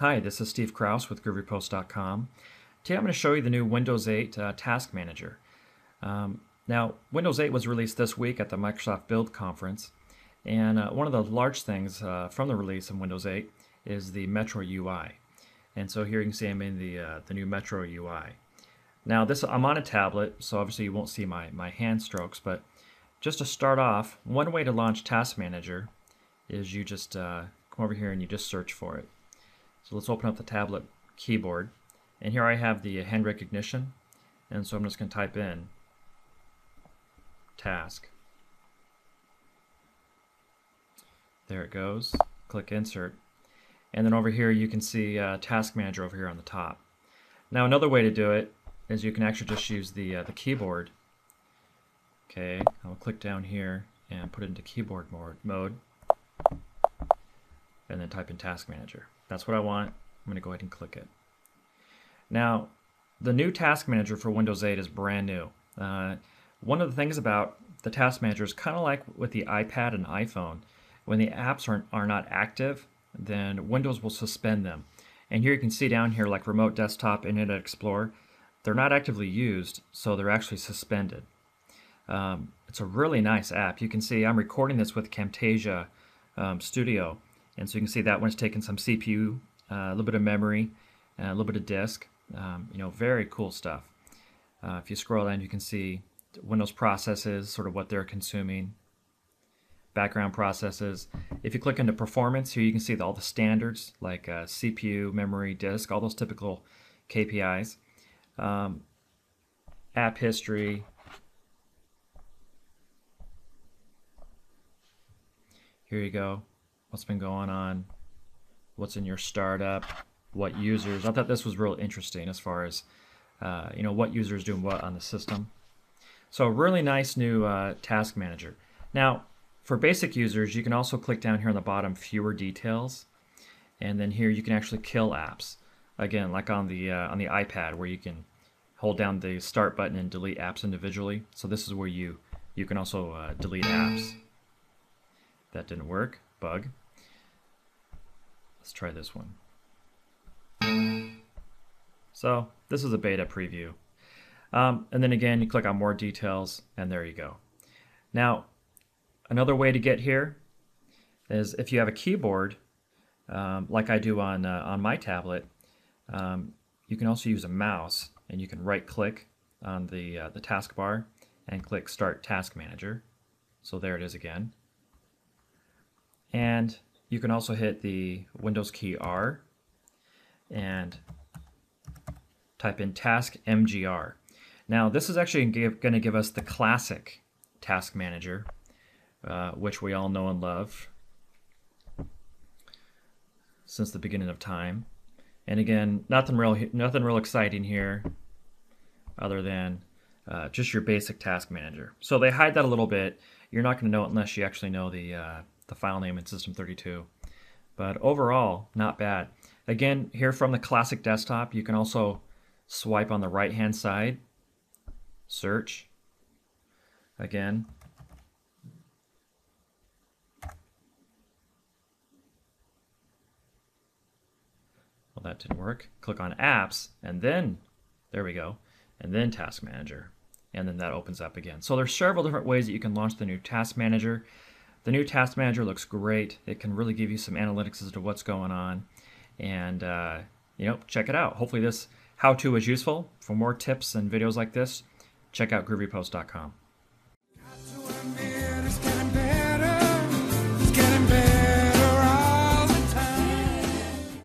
Hi, this is Steve Krause with GroovyPost.com. Today I'm going to show you the new Windows 8 uh, Task Manager. Um, now, Windows 8 was released this week at the Microsoft Build Conference, and uh, one of the large things uh, from the release of Windows 8 is the Metro UI. And so here you can see I'm in the, uh, the new Metro UI. Now, this I'm on a tablet, so obviously you won't see my, my hand strokes, but just to start off, one way to launch Task Manager is you just uh, come over here and you just search for it. So let's open up the tablet keyboard. And here I have the hand recognition. And so I'm just going to type in task. There it goes. Click insert. And then over here you can see uh, Task Manager over here on the top. Now another way to do it is you can actually just use the, uh, the keyboard. Okay, I'll click down here and put it into keyboard mode and then type in Task Manager. That's what I want. I'm going to go ahead and click it. Now, the new Task Manager for Windows 8 is brand new. Uh, one of the things about the Task Manager is kind of like with the iPad and iPhone. When the apps are, are not active, then Windows will suspend them. And here you can see down here like Remote Desktop, Internet Explorer, they're not actively used, so they're actually suspended. Um, it's a really nice app. You can see I'm recording this with Camtasia um, Studio, and so you can see that one's taken some CPU, uh, a little bit of memory, a little bit of disk. Um, you know, very cool stuff. Uh, if you scroll down, you can see Windows processes, sort of what they're consuming, background processes. If you click into performance, here you can see all the standards like uh, CPU, memory, disk, all those typical KPIs. Um, app history. Here you go what's been going on, what's in your startup, what users. I thought this was real interesting as far as uh, you know what users doing what on the system. So really nice new uh, task manager. Now for basic users, you can also click down here on the bottom, fewer details, and then here you can actually kill apps. Again, like on the uh, on the iPad, where you can hold down the start button and delete apps individually. So this is where you you can also uh, delete apps. That didn't work. Bug. Let's try this one. So this is a beta preview. Um, and then again, you click on more details and there you go. Now, another way to get here is if you have a keyboard, um, like I do on, uh, on my tablet, um, you can also use a mouse and you can right click on the, uh, the taskbar and click Start Task Manager. So there it is again. And you can also hit the Windows key R and type in task MGR. Now this is actually going to give us the classic task manager, uh, which we all know and love since the beginning of time. And again, nothing real, nothing real exciting here, other than uh, just your basic task manager. So they hide that a little bit. You're not going to know it unless you actually know the uh, the file name in System32. But overall, not bad. Again, here from the classic desktop, you can also swipe on the right hand side, search, again. Well, that didn't work. Click on apps, and then, there we go, and then task manager. And then that opens up again. So there's several different ways that you can launch the new task manager. The new Task Manager looks great. It can really give you some analytics as to what's going on. And, uh, you know, check it out. Hopefully this how-to is useful. For more tips and videos like this, check out groovypost.com.